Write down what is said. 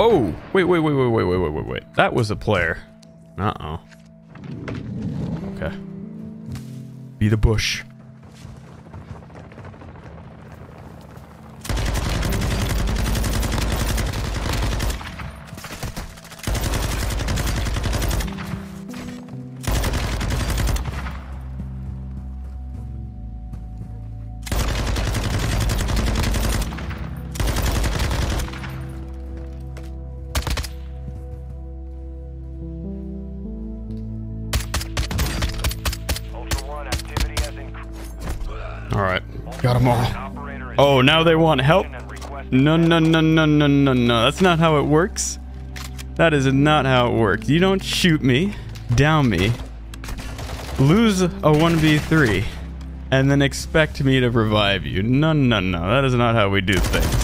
Oh, wait, wait, wait, wait, wait, wait, wait, wait, wait. That was a player. Uh-oh. Okay. Be the bush. All right. Got them all. Oh, now they want help? No, no, no, no, no, no, no. That's not how it works. That is not how it works. You don't shoot me, down me, lose a 1v3, and then expect me to revive you. No, no, no. That is not how we do things.